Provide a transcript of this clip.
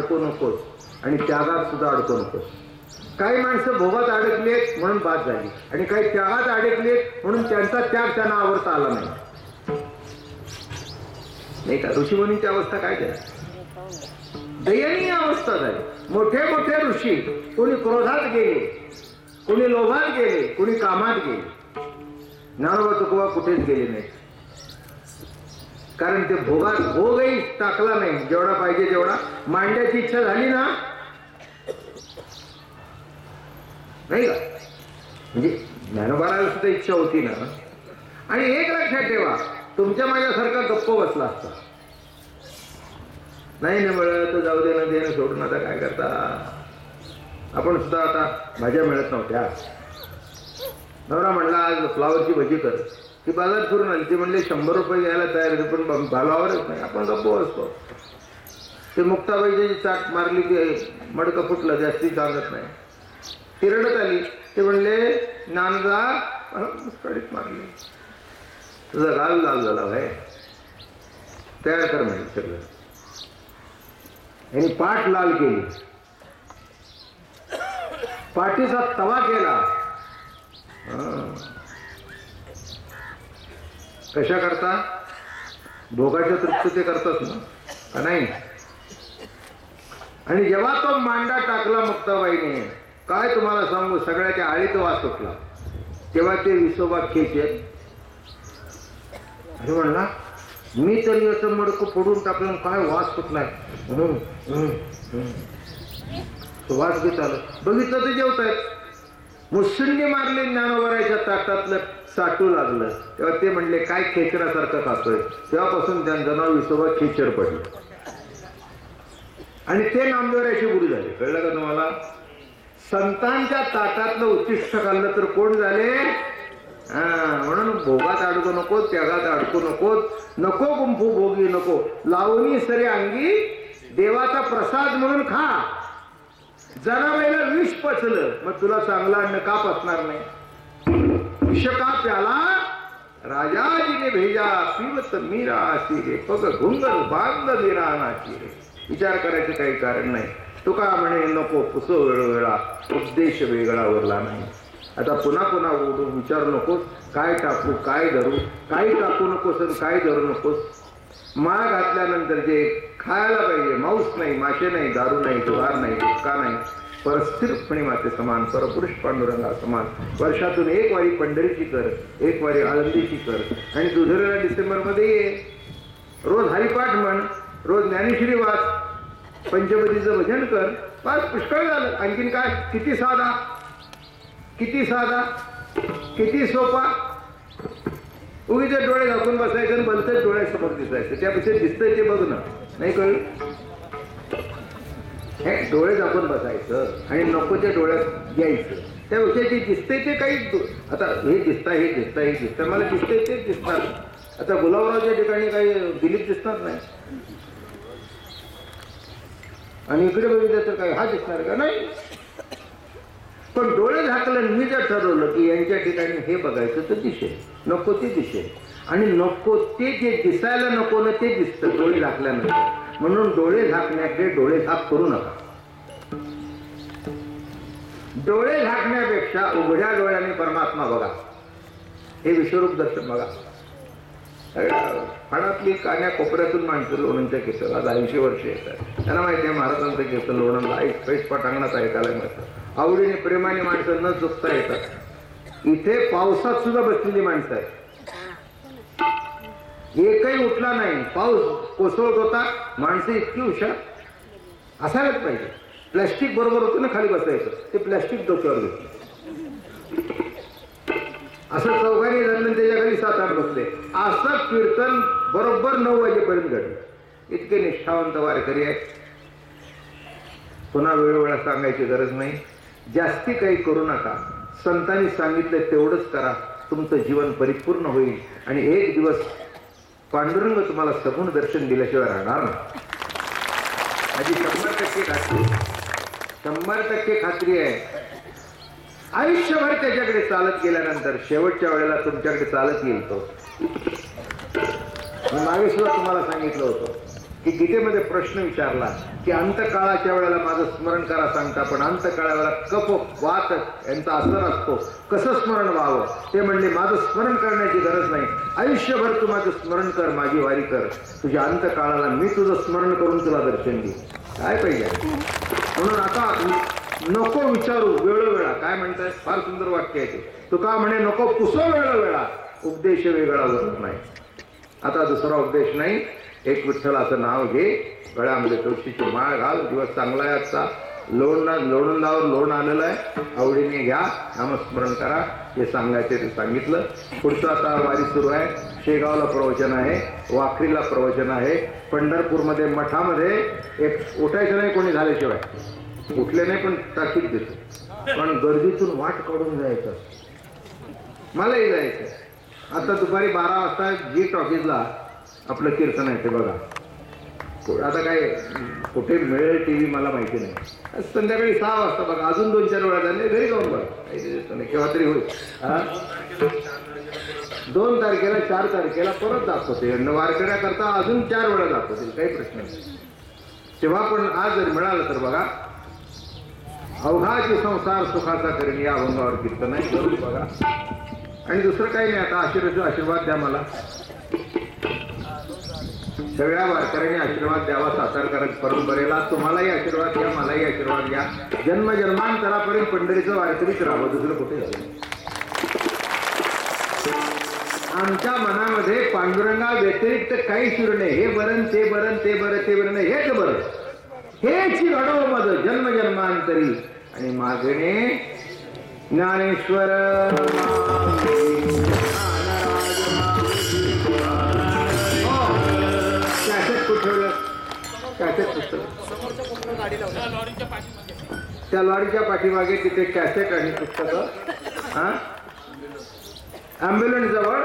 अडकू नकोस. आणि त्यागात सुद्धा अडकू नकोस. काही माणसं भोगात अडकलेत म्हणून बाद झाली. आणि काही त्यागात अडकलेत म्हणून त्यांचा त्याग त्यांना आवडता आला नाही. नाही का? ऋषीमुनींची अवस्था काय झाली दयनीय अवस्था झाली. मोठे मोठे ऋषी. कोणी क्रोधात गेले. कोणी लोभात गेले. कोणी कामात गेले. ज्ञानोबा तुकोबा कुठेच गेले नाही कारण ते भोगात भोगही टाकला नाही. जेवढा पाहिजे तेवढा. मांडण्याची इच्छा झाली ना? नाही का? म्हणजे ज्ञानोबाला सुद्धा इच्छा होती ना? आणि एक लक्षात ठेवा तुमच्या माझ्यासारखा गप्प बसला असता. नाही ना मिळत तर जाऊ दे ना देणं सोडून आता काय करता? आपण सुद्धा आता भाज्या मिळत नव्हत्या. नवरा म्हणला आज फ्लावरची भजी कर. ती बाजार फिरून आली. ते म्हणले शंभर रुपये घ्यायला तयार आहे पण भालावरच नाही आपण गप्प असतो ते मुक्ताबाईची चाट मारली की मडकं फुटलं जास्ती चालत नाही. ती रडत आली. ते म्हणले नांदा कडीत मारली. तुझा गाल लाल झाला भाई तयार कर म्हणजे सगळं. यांनी पाठ लाल केली. पाठीचा तवा केला. कशा करता भोगाच्या तृप्ती करतात ना? का नाही? आणि जेव्हा तो मांडा टाकला मुक्ताबाईने काय तुम्हाला सांगू? सगळ्याच्या आळीत वास सुटला. तेव्हा ते विसोबा खेचे. अरे म्हणला मी तरी असं मडकं फोडून टाकलं काय वास सुटलाय? वास घेत आलं. बघितलं ते जेवत आहेत मुसंडी मारले ज्ञानोबरायच्या ताटातलं साठू लागलं. तेव्हा ते म्हणले काय खेचरासारखं खातोय? तेव्हापासून त्यांचं नाव विसोबा खेचर पडलं. आणि ते नामदेवरायचे गुरु झाले. कळलं का तुम्हाला? संतांच्या ताटातलं उच्चिष्ट खाल्लं तर कोण झाले? हा म्हणून भोगात अडकू नको त्यागात अडकू नको. नको गुंफू भोगी नको. लावणी सरी अंगी देवाचा प्रसाद म्हणून खा. जनाबाईला विष पचलं. मग तुला चांगला अन्न का पचणार नाही? विष का प्याला राजाजीने भेजा पिवत मीरा असी रे पग घुंगर बांध विरानाची रे. विचार करायचं काही कारण नाही. तुका म्हणे नको पुसो वेळोवेळा. उद्देश वेगळा वरला नाही. आता पुन्हा पुन्हा ओढू विचारू नकोस. काय टाकू काय धरू? काही टाकू नकोस आणि काय धरू नकोस? माळ घातल्यानंतर जे खायला पाहिजे मांस नाही मासे नाही दारू नाही जुगार नाही गुटखा नाही परस्थिर माते समान परपुरुष पांडुरंगा समान. वर्षातून एक वारी पंढरीची कर एक वारी आळंदीची कर. आणि दुधरेला डिसेंबरमध्ये ये. रोज हरिपाठ म्हण रोज ज्ञानेश्वरी वाच. पंचपतीचं भजन कर. फार पुष्कळ झालं. आणखीन काय? किती साधा? किती साधा? किती सोपा? उगीच डोळे झाकून बसायचं आणि बनतच डोळ्यासमोर दिसायचं. त्यापेक्षा दिसतंय ते बघ ना नाही कळलं? हे डोळे झाकून बसायचं आणि नको त्या डोळ्यात घ्यायचं त्यापेक्षा जे दिसते ते काही आता हे दिसता हे दिसता हे दिसतं मला दिसतंय तेच दिसणार आता गुलाबरावच्या ठिकाणी काही दिलीप दिसणार नाही. आणि इकडे बघितलं तर काही हा दिसणार का? नाही. पण डोळे झाकलं मी जर ठरवलं की यांच्या ठिकाणी हे बघायचं तर दिसेल. नको ते दिसेल. आणि नको ते जे दिसायला नको ना ते दिसतं डोळे झाकल्यानंतर. म्हणून डोळे झाकण्याकडे डोळे झाक करू नका. डोळे झाकण्यापेक्षा उघड्या डोळ्याने परमात्मा बघा. हे विश्वरूप दर्शन बघा. फणातली कान्या कोपऱ्यातून माणसं लोणंच्या केसाला आज ऐंशी वर्ष येतात. त्यांना माहिती आहे महाराजांचं केस लोणंदला एक पैस पटांगणात ऐकायला मिळतं आवडीने प्रेमाने माणसं न चुकता येतात. इथे पावसात सुद्धा बसलेली माणसं आहेत. एकही उठला नाही. पाऊस कोसळत होता. माणसं इतकी हुशार. असायलाच पाहिजे. प्लॅस्टिक बरोबर होतं ना खाली बसायचं. ते प्लॅस्टिक डोक्यावर घेतलं. असं चौघांनी धरलं त्याच्याखाली सात आठ बसले. असं कीर्तन बरोबर नऊ वाजेपर्यंत घडलं. इतके निष्ठावंत वारकरी आहेत. पुन्हा वेळोवेळा सांगायची गरज नाही. जास्ती काही करू नका. संतांनी सांगितलं तेवढंच करा. तुमचं जीवन परिपूर्ण होईल. आणि एक दिवस पांडुरंग तुम्हाला सगुण दर्शन दिल्याशिवाय राहणार नाही. माझी शंभर टक्के खात्री शंभर टक्के खात्री आहे. आयुष्यभर त्याच्याकडे चालत गेल्यानंतर शेवटच्या वेळेला तुमच्याकडे चालत येईल तो मी मागे सुद्धा तुम्हाला सांगितलं होतं. की गीतेमध्ये प्रश्न विचारला की अंतकाळाच्या वेळेला माझं स्मरण करा सांगता पण अंतकाळाला कप वात यांचा असर असतो. कसं स्मरण व्हावं? ते म्हणले माझं स्मरण करण्याची गरज नाही. आयुष्यभर तू माझं स्मरण कर माझी वारी कर. तुझ्या अंतकाळाला मी तुझं स्मरण करून तुला दर्शन दे काय पाहिजे? म्हणून आता नको विचारू वेळोवेळा. काय म्हणताय? फार सुंदर वाक्य आहे ते. तू का म्हणे नको पुसो वेळोवेळा. उपदेश वेगळा होत नाही. आता दुसरा उपदेश नाही. एक विठ्ठल असं नाव घे. गळ्यामध्ये तुळशीची माळ घाल. दिवस चांगला आहे आजचा. लोण लोणंदावर लोण आलेलं आहे. आवडीने घ्या. नामस्मरण करा. हे सांगायचे ते सांगितलं. पुढचं आता वारी सुरू आहे. शेगावला प्रवचन आहे. वाखरीला प्रवचन आहे. पंढरपूरमध्ये मठामध्ये एक उठायचं नाही कोणी झाल्याशिवाय. उठले नाही पण ताकीद देतो पण गर्दीतून वाट काढून जायचं. मलाही जायचं. आता दुपारी बारा वाजता जी टॉकीजला आपलं कीर्तन आहे ते बघा. आता काय कुठे मिळेल टी व्ही मला माहिती नाही. आज संध्याकाळी सहा वाजता बघा अजून दोन चार वेळा झाले घरी जाऊन बघा. काही दिवस नाही केव्हा तरी होईल. दोन तारखेला चार तारखेला परत दाखवते. आणि वारकऱ्या करता अजून चार वेळा दाखवतील काही प्रश्न नाही. तेव्हा पण आज जर मिळालं तर बघा अवघाची संसार सुखाचा करेन या अभंगावर कीर्तन आहे बघा. आणि दुसरं काही नाही आता आशीर्वाद आशीर्वाद द्या मला. सगळ्या वारकऱ्यांनी आशीर्वाद द्यावा सातारकरांच्या परंपरेला. तुम्हालाही आशीर्वाद द्या मलाही आशीर्वाद द्या जन्म जन्मांतरापर्यंत पंढरीचं वारकरीच राहावं दुसरं कुठे आमच्या मनामध्ये पांडुरंगा व्यतिरिक्त काही सुरू नाही. हे बरं ते बरं ते बरं ते बरं नाही हेच बरं. हेच घडव माझं जन्म जन्मांतरी. आणि मागणे ज्ञानेश्वर. त्या लॉरीच्या पाठीमागे. तिथे कॅसेट आणि पुस्तकं. हा? ॲम्ब्युलन्स जवळ?